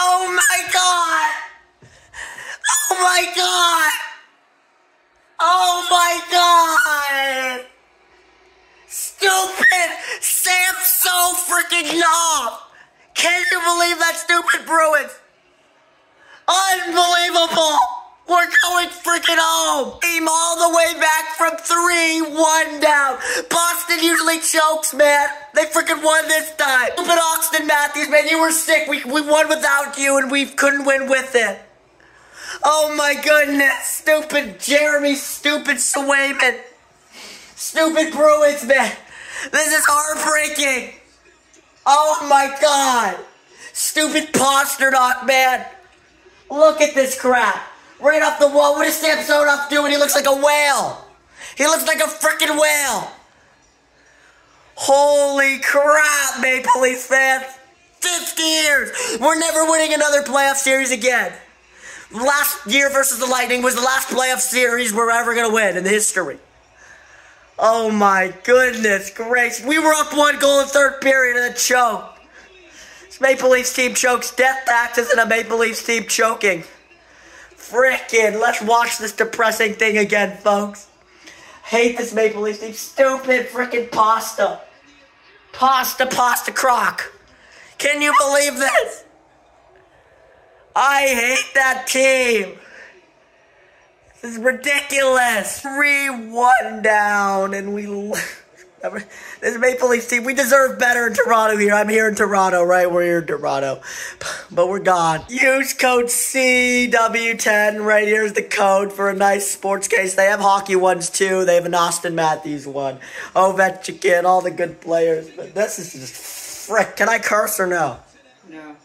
Oh my god! Oh my god! Oh my god! Stupid Sam so freaking knob! Can you believe that stupid Bruins? Freaking home! Team all the way back from 3-1 down. Boston usually chokes, man. They freaking won this time. Stupid Auston Matthews, man, you were sick. We, we won without you and we couldn't win with it. Oh my goodness. Stupid Jeremy, stupid Swayman. Stupid Bruins, man. This is heartbreaking. Oh my god. Stupid Pastrnak, man. Look at this crap. Right off the wall. What is Samsonov doing? He looks like a whale. He looks like a freaking whale. Holy crap, Maple Leafs fans. 50 years. We're never winning another playoff series again. Last year versus the Lightning was the last playoff series we're ever going to win in history. Oh my goodness gracious. We were up one goal in third period and a choke. This Maple Leafs team chokes death taxes and a Maple Leafs team choking. Frickin', let's watch this depressing thing again, folks. Hate this Maple Leafs team. Stupid frickin' pasta. Pasta, pasta crock. Can you believe this? I hate that team. This is ridiculous. 3 1 down, and we. This Maple Leafs team, we deserve better in Toronto here. I'm here in Toronto, right? We're here in Toronto. But we're gone. Use code CW10 right here's the code for a nice sports case. They have hockey ones too. They have an Auston Matthews one. Oh, Ovechkin, all the good players. But this is just frick. Can I curse or no? No.